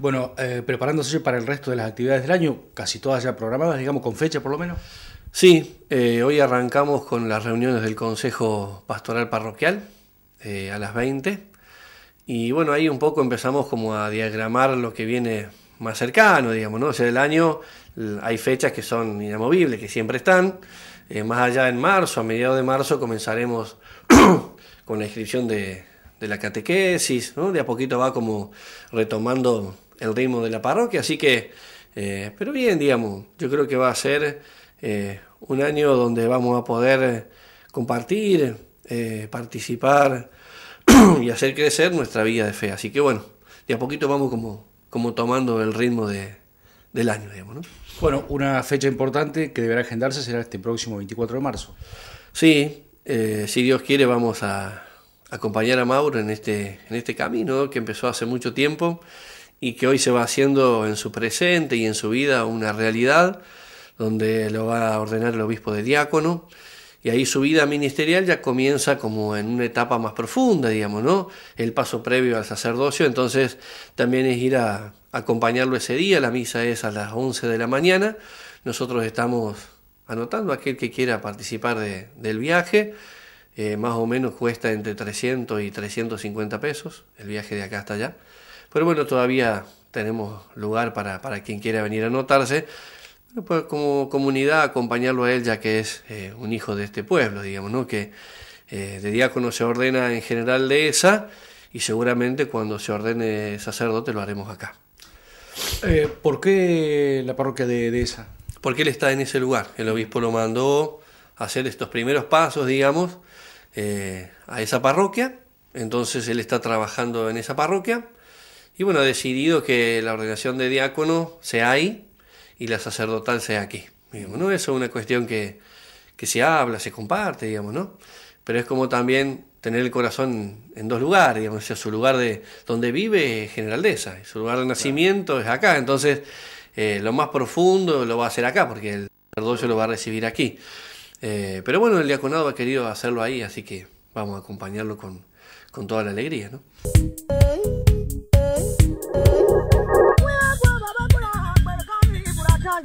Bueno, eh, preparándose para el resto de las actividades del año, casi todas ya programadas, digamos, con fecha por lo menos. Sí, eh, hoy arrancamos con las reuniones del Consejo Pastoral Parroquial eh, a las 20 y bueno, ahí un poco empezamos como a diagramar lo que viene más cercano, digamos, ¿no? O sea, el año hay fechas que son inamovibles, que siempre están. más allá en marzo, a mediados de marzo comenzaremos con la inscripción de, de la catequesis, ¿no? De a poquito va como retomando el ritmo de la parroquia, así que, eh, pero bien, digamos, yo creo que va a ser eh, un año donde vamos a poder compartir, eh, participar y hacer crecer nuestra vida de fe, así que bueno, de a poquito vamos como, como tomando el ritmo de, del año, digamos, ¿no? Bueno, una fecha importante que deberá agendarse será este próximo 24 de marzo. Sí, si Dios quiere vamos a acompañar a Mauro en este, en este camino que empezó hace mucho tiempo y que hoy se va haciendo en su presente y en su vida una realidad, donde lo va a ordenar el obispo de diácono, y ahí su vida ministerial ya comienza como en una etapa más profunda, digamos, ¿no? El paso previo al sacerdocio, entonces también es ir a acompañarlo ese día, la misa es a las 11 de la mañana, nosotros estamos anotando a aquel que quiera participar de, del viaje, eh, más o menos cuesta entre 300 y 350 pesos el viaje de acá hasta allá. Pero bueno, todavía tenemos lugar para, para quien quiera venir a anotarse. Pues como comunidad acompañarlo a él ya que es eh, un hijo de este pueblo, digamos, ¿no? que eh, de diácono se ordena en general de esa y seguramente cuando se ordene sacerdote lo haremos acá. ¿Por qué la parroquia de, de esa? Porque él está en ese lugar, el obispo lo mandó a hacer estos primeros pasos, digamos, eh, a esa parroquia, entonces él está trabajando en esa parroquia y bueno, ha decidido que la ordenación de diácono sea ahí y la sacerdotal sea aquí. Digamos, ¿no? Eso es una cuestión que, que se habla, se comparte, digamos, ¿no? Pero es como también tener el corazón en dos lugares, digamos, sea, su lugar de donde vive es Generaldeza, su lugar de nacimiento es acá, entonces eh, lo más profundo lo va a hacer acá, porque el sacerdocio lo va a recibir aquí. Eh, pero bueno, el diaconado ha querido hacerlo ahí, así que vamos a acompañarlo con, con toda la alegría, ¿no?